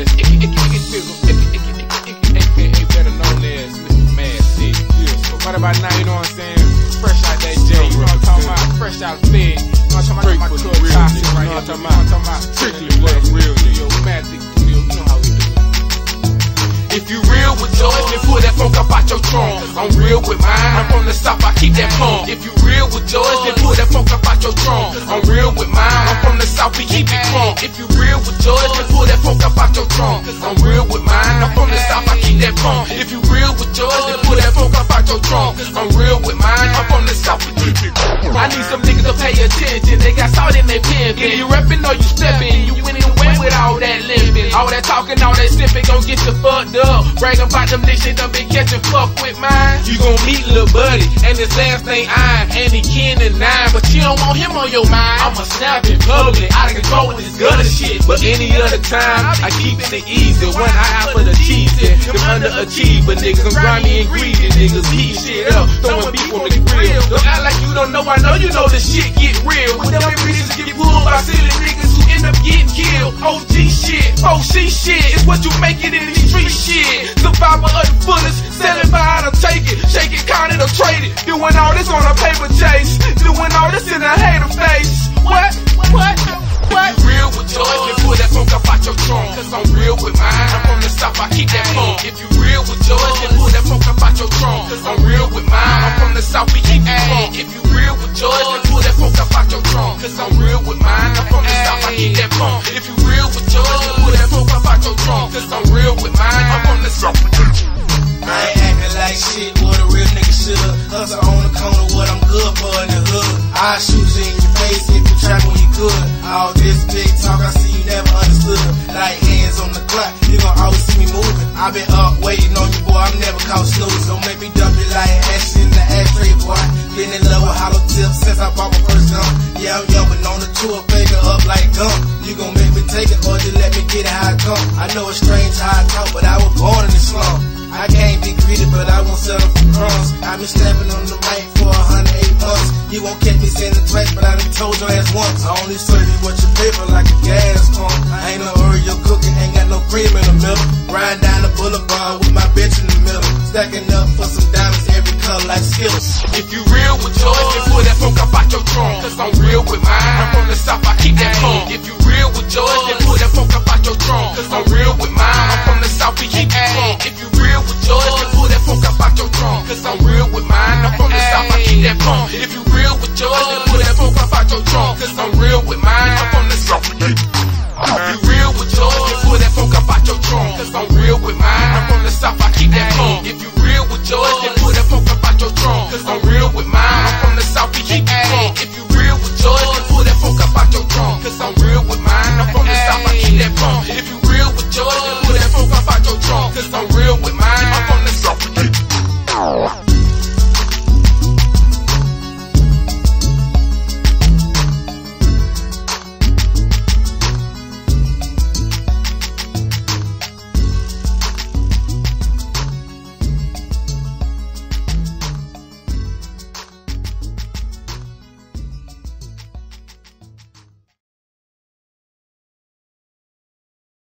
icky, aka better known as Mr. Mad City. Right about now, you know what I'm saying? Fresh out that J, you know what I'm talking about? Fresh out fed. You know what I'm talking about? My truck toxic right. You know what I'm talking about? Strictly the real Yo, Magic real with yours, then pull that funk up out your trunk. I'm real with mine. I'm from the south, I keep that pump. If you real with yours, then pull that funk up out your trunk. I'm real with mine. I'm from the south, we keep it crunk. If you real with yours, then pull that funk up out your trunk. I'm real with mine. I'm from the south, I keep that pump. If you real with yours, then pull that funk up out your trunk. I'm real with mine. I'm from the south, we keep it crunk. I need some niggas to pay attention. They got salt in their pen. Either you reppin' or you steppin'. You went and win with all that limping. All that talking, all that sipping, gon' get you fucked up. Bragging about them niggas that done been catching fuck with mine. You gon' meet Lil Buddy, and his last name I, and he kin and nine, but you don't want him on your mind. I'ma snap in public, out of control with this gutter shit. But any other time, I keep it easy. One eye out for the cheese, and them underachiever niggas, them grimy and greedy niggas, heat shit up, throwing beef on the grill. Don't act like you don't know, I know you know the shit get real. When them bitches get pulled by silly niggas end up getting killed. OG shit, OC shit, is what you make it in these street shit. Survivor of the fullest, selling by how to take it, shake it, count it or trade it. Doing all this on a paper chase, doing all this in a hater face. What? What? What? Real with yours, then pull that funk up out your trunk. Cause I'm real with mine. I'm from the south, I keep that funk. If you real with yours, pull that up out your trunk. Cause I'm real with mine. I'm from the. I ain't acting like shit, what a real nigga should. Hustle on the corner, what I'm good for in the hood. I shoot you in your face if you try when you could. All this I know it's strange how I talk, but I was born in the slum. I can't be greedy, but I won't settle for crumbs. I've been stepping on the mic for a hundred eight months. You won't catch me sending twice, but I done told your ass once. I only serve you what you pay for like a gas pump. I ain't no Oreo cooking, ain't got no cream in the middle. Riding down the boulevard with my bitch in the middle. Stacking up for some diamonds every color like Skittles. If you real with yours, then pull that funk up out your trunk. Cause I'm real with mine. I'm from the your. Cause I'm real with mine. I'm from the South, we keep